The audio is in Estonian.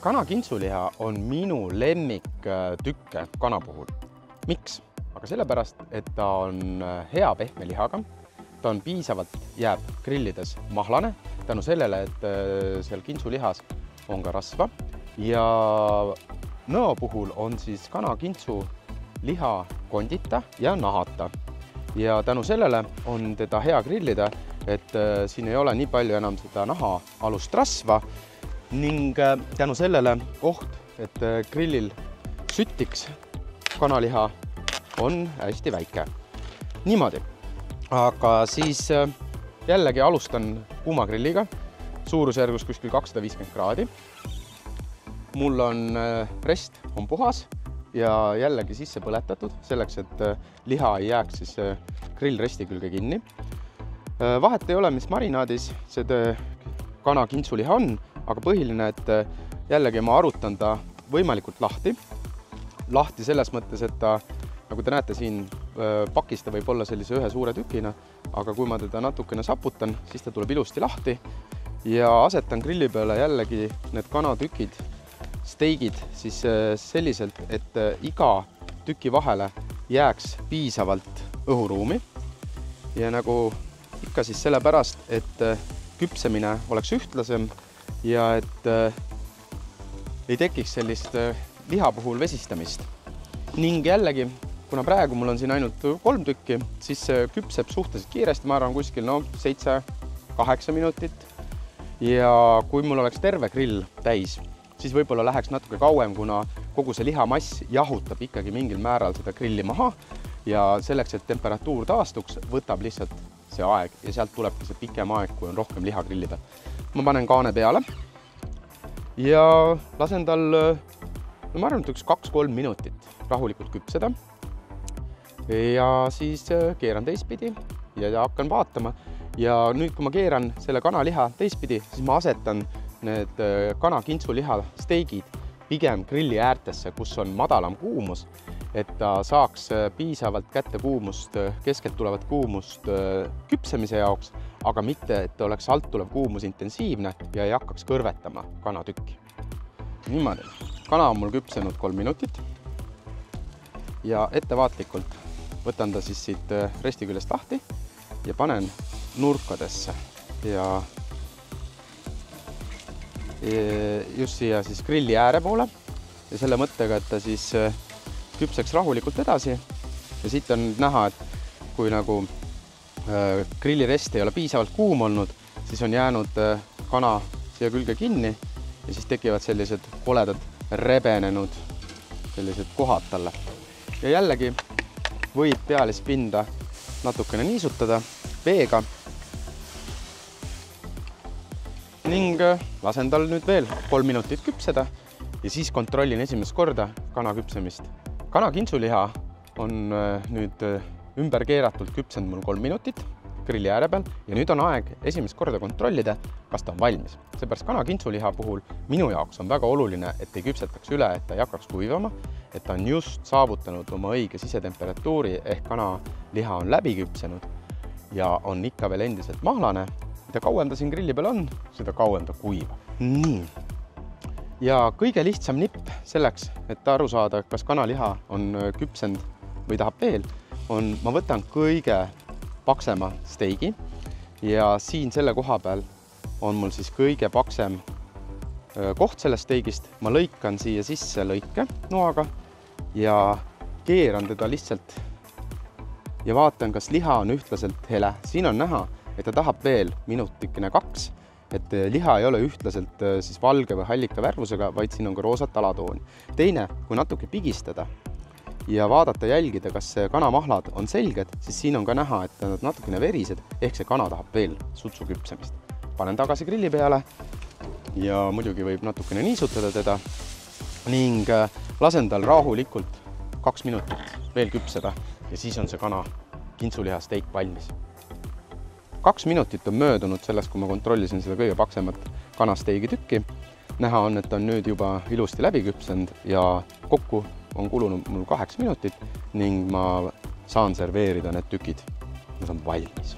kanakintsuliha on minu lemmiktükke kana puhul. miks? aga sellepärast, et ta on äh, hea pehme lihaga, ta on piisavalt, jääb grillides mahlane tänu sellele, et äh, seal kintsulihas on ka rasva ja nõo puhul on siis kanakintsu liha kondita ja nahata. ja tänu sellele on teda hea grillida, et äh, siin ei ole nii palju enam seda naha alust rasva ning tänu sellele oht, et grillil süttiks kanaliha on hästi väike. niimoodi, aga siis jällegi alustan kuumagrilliga, suurusjärgus kuskil kakssada viiskümmend kraadi. mul on rest on puhas ja jällegi sisse põletatud selleks, et liha ei jääks siis grillresti külge kinni. vahet ei ole, mis marinaadis see kana kintsuliha on, aga põhiline, et jällegi ma arutan ta võimalikult lahti. lahti selles mõttes, et ta nagu te näete siin pakis ta võib olla sellise ühe suure tükina, aga kui ma teda natukene saputan, siis ta tuleb ilusti lahti ja asetan grilli peale jällegi need kanatükid, steigid siis selliselt, et iga tüki vahele jääks piisavalt õhuruumi. ja nagu ikka siis sellepärast, et küpsemine oleks ühtlasem ja et ei tekiks sellist liha puhul vesistamist. ning jällegi kuna praegu mul on siin ainult kolm tükki, siis see küpseb suhteliselt kiiresti, ma arvan kuskil no seitse-kaheksa minutit. ja kui mul oleks terve grill täis, siis võib-olla läheks natuke kauem, kuna kogu see lihamass jahutab ikkagi mingil määral seda grilli maha ja selleks, et temperatuur taastuks, võtab lihtsalt see aeg ja sealt tulebki see pikem aeg, kui on rohkem liha grilli peal. ma panen kaane peale ja lasen tal, no ma arvan, et üks kaks-kolm minutit rahulikult küpseda. Ja siis äh, keeran teistpidi ja, hakkan vaatama. Ja nüüd, kui ma keeran selle kanaliha teistpidi, siis ma asetan need äh, kana kintsuliha steigid pigem grilli äärtesse, kus on madalam kuumus, et ta saaks äh, piisavalt kätte kuumust, keskelt tulevat kuumust küpsemise jaoks, aga mitte, et oleks alt tulev kuumus intensiivne ja ei hakkaks kõrvetama kanatükki. niimoodi, kana on mul küpsenud kolm minutit. Ja ettevaatlikult võtan ta siis siit äh, resti küljest lahti ja panen nurkadesse. Ja just siia siis grilli ääre poole. Ja selle mõttega, et ta siis äh, küpseks rahulikult edasi ja siit on näha, et kui nagu äh, grillirest ei ole piisavalt kuum olnud, siis on jäänud kana siia külge kinni ja siis tekivad sellised koledad rebenenud sellised kohad talle. ja jällegi võib pealispinda natukene niisutada veega. ning äh, lasen tal nüüd veel kolm minutit küpseda ja siis kontrollin esimest korda kana küpsemist. Kana kintsuliha on äh, nüüd äh, ümber keeratult küpsenud mul kolm minutit grilli ääre peal ja nüüd on aeg esimest korda kontrollida, kas ta on valmis. seepärast kana kintsuliha puhul minu jaoks on väga oluline, et ei küpsetaks üle, et ta ei hakkaks kuivama, et ta on just saavutanud oma õige sisetemperatuuri ehk kanaliha on läbi küpsenud ja on ikka veel endiselt mahlane. mida kauem ta siin grilli peal on, seda kauem ta kuivab. nii. Ja kõige lihtsam nipp selleks, et aru saada, kas kanaliha on küpsenud või tahab veel, on, ma võtan kõige paksema steigi ja siin selle koha peal on mul siis kõige paksem koht sellest steigist, ma lõikan siia sisse lõike noaga ja keeran teda lihtsalt ja vaatan, kas liha on ühtlaselt hele. siin on näha, et ta tahab veel minutikene kaks, et liha ei ole ühtlaselt siis valge või hallika värvusega, vaid siin on ka roosat alatooni. teine, kui natuke pigistada ja vaadata, jälgida, kas kanamahlad on selged, siis siin on ka näha, et nad natukene verised, ehk see kana tahab veel sutsu küpsemist. panen tagasi grilli peale ja muidugi võib natukene niisutada teda ning äh, lasen tal rahulikult kaks minutit veel küpseda ja siis on see kana kintsulihasteik valmis. Kaks minutit on möödunud sellest, kui ma kontrollisin seda kõige paksemat kanasteigi tükki. näha on, et ta on nüüd juba ilusti läbi küpsenud ja kokku on kulunud mul kaheksa minutit ning ma saan serveerida need tükid. Nad on valmis